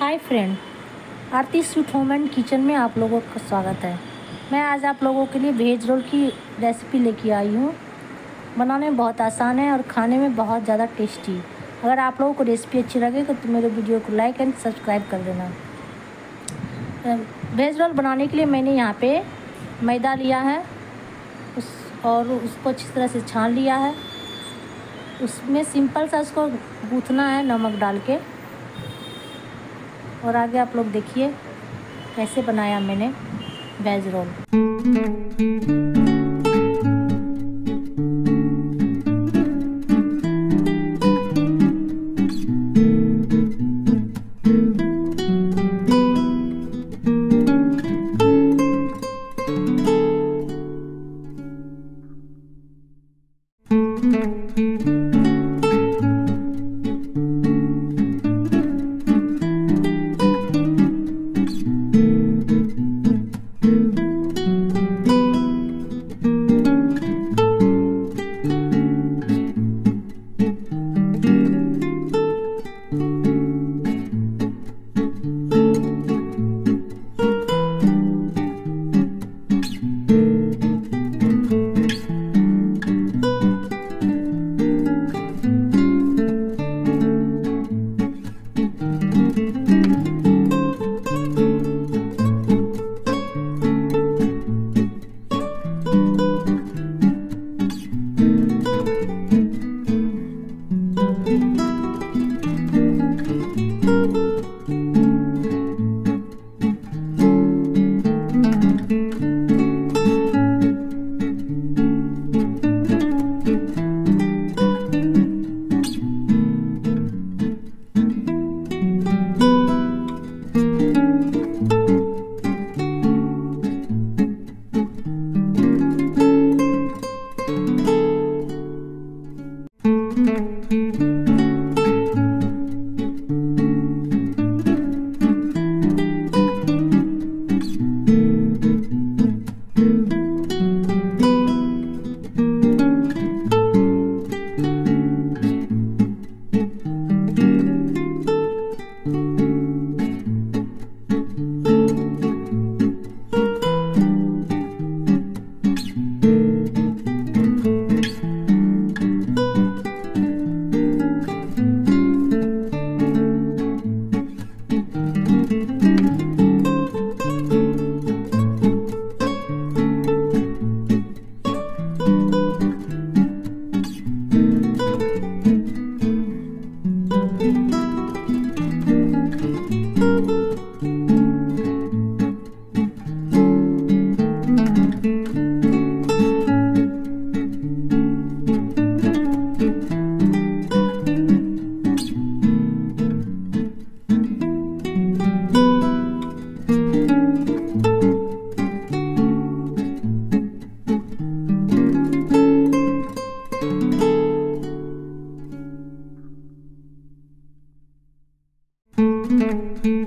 Hi friend Aarti sweet home and kitchen में आप लोगों का स्वागत है। मैं आज आप लोगों के लिए वेज रोल की रेसिपी लेके आई हूँ। बनाने में बहुत आसान है और खाने में बहुत ज़्यादा टेस्टी अगर आप लोगों को रेसिपी अच्छी लगे तो मेरे वीडियो को लाइक एंड सब्सक्राइब कर देना। वेज रोल बनाने के लिए मैंने यहाँ पे मैदा लिया है। उस, और उसको अच्छी तरह से छान लिया है। उसमें सिंपल सा उसको गूँथना है नमक डाल के। और आगे आप लोग देखिए कैसे बनाया मैंने वेज रोल। Música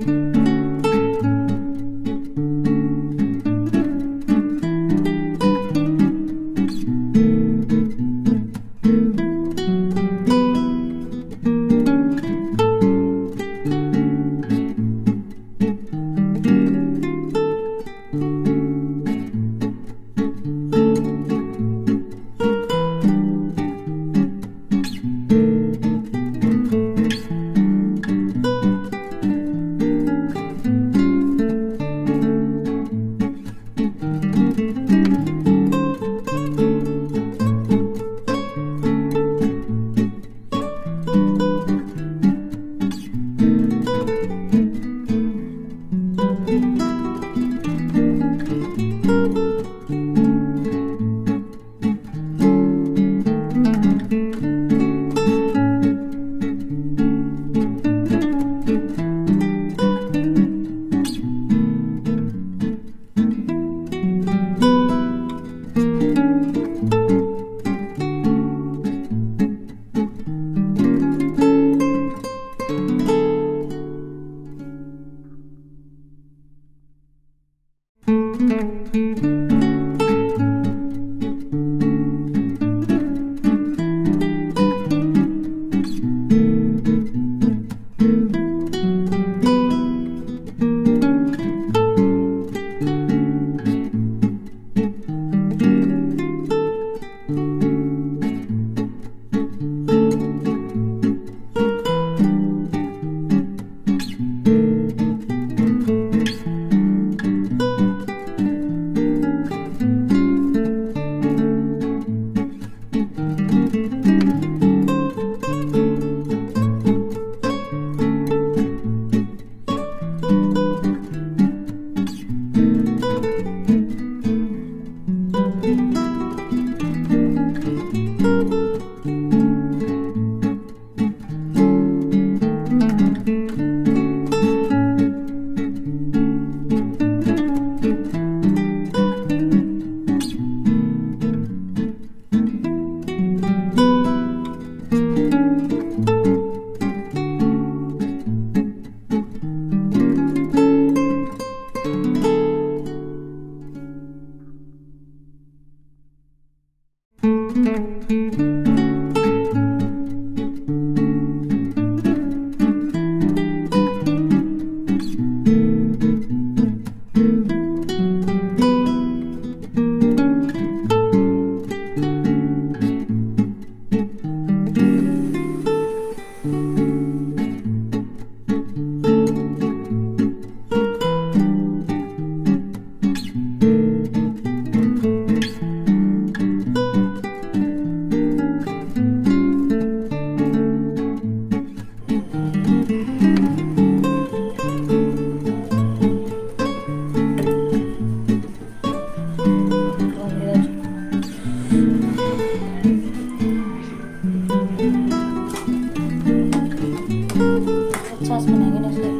सॉस बनाएँगे ना इसलिए।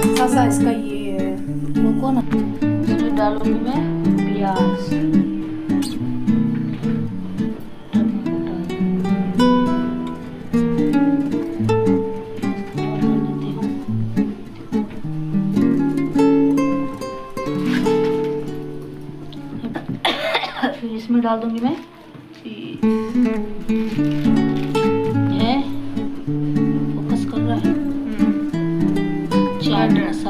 अच्छा सा इसका ये है रुको ना। इसमें डालूँगी मैं प्याज। फिर इसमें डाल दूँगी मैं। चाट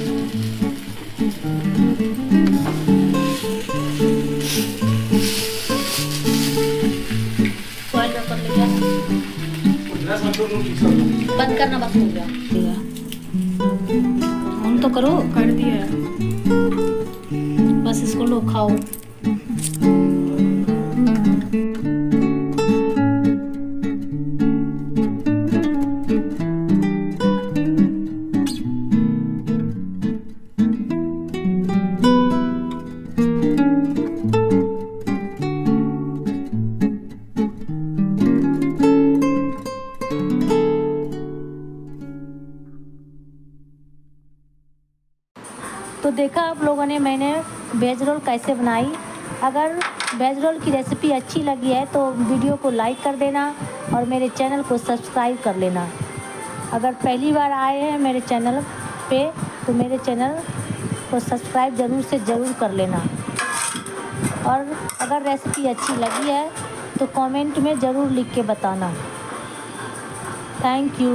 बंद करना बस हो गया। तो करो। कर दिया। बस इसको लो खाओ। ने मैंने वेज रोल कैसे बनाई? अगर वेज रोल की रेसिपी अच्छी लगी है तो वीडियो को लाइक कर देना और मेरे चैनल को सब्सक्राइब कर लेना। अगर पहली बार आए हैं मेरे चैनल पे तो मेरे चैनल को सब्सक्राइब ज़रूर से ज़रूर कर लेना। और अगर रेसिपी अच्छी लगी है तो कमेंट में ज़रूर लिख के बताना। Thank you.